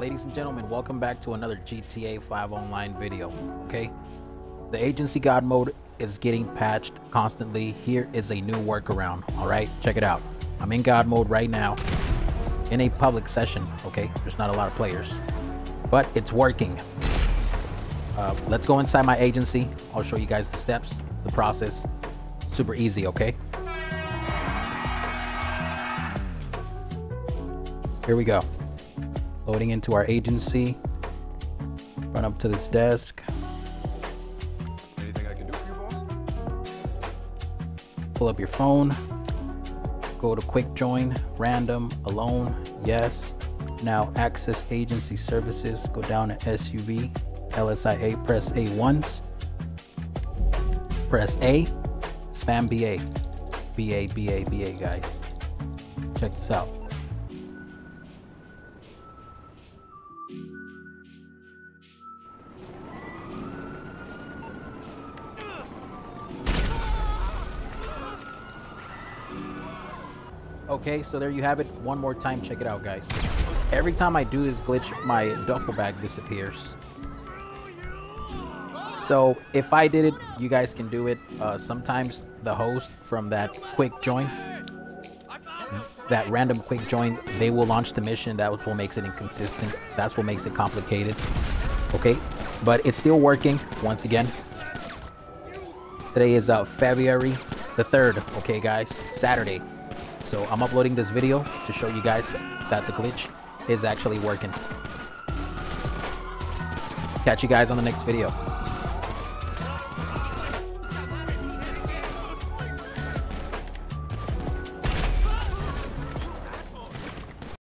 Ladies and gentlemen, welcome back to another GTA 5 online video, okay? The agency god mode is getting patched constantly. Here is a new workaround, all right? Check it out. I'm in god mode right now in a public session, okay? There's not a lot of players, but it's working. Uh, let's go inside my agency. I'll show you guys the steps, the process. Super easy, okay? Here we go. Loading into our agency. Run up to this desk. Anything I can do for you, boss? Pull up your phone. Go to quick join, random, alone, yes. Now access agency services. Go down to SUV, LSIA, press A once. Press A, spam BA. BA, BA, BA, guys. Check this out. Okay, so there you have it. One more time, check it out, guys. Every time I do this glitch, my duffel bag disappears. So if I did it, you guys can do it. Uh, sometimes the host from that quick join, that random quick join, they will launch the mission. That's what makes it inconsistent. That's what makes it complicated. Okay, but it's still working. Once again, today is uh, February the 3rd. Okay, guys, Saturday. So I'm uploading this video to show you guys that the glitch is actually working. Catch you guys on the next video.